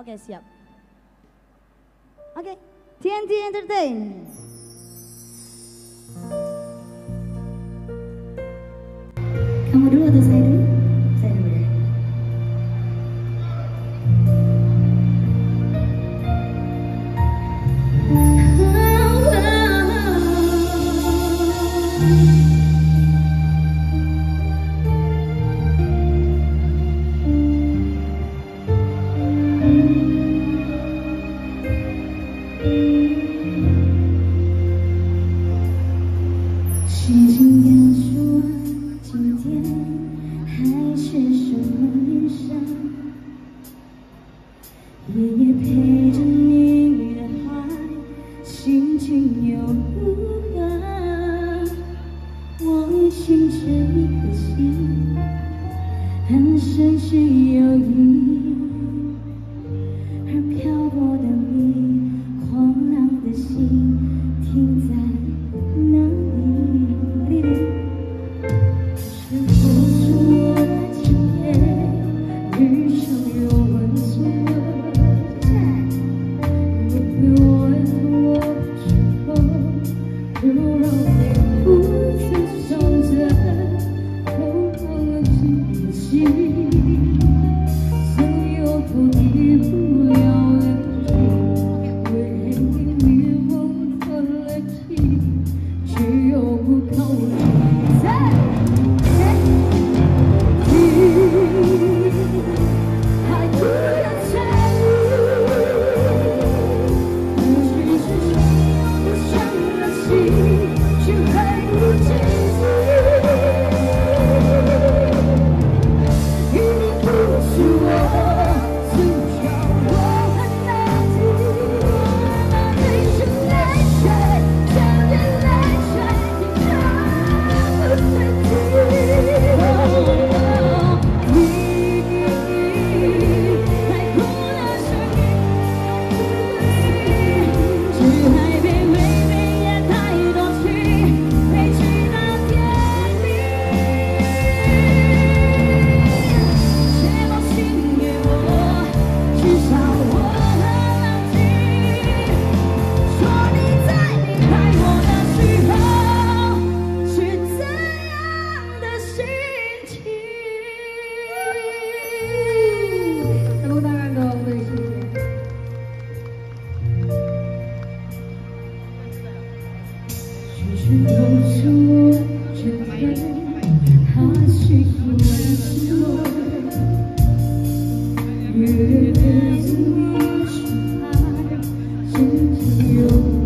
Oke, siap. Oke, TNT Entertain. Kamu dulu atau saya dulu? 曾经年少今天海是什么变成爷爷陪着你的海心情又如何我心这一颗心很深情有意心虽有独立不了的情为你我做了情只有不靠 you.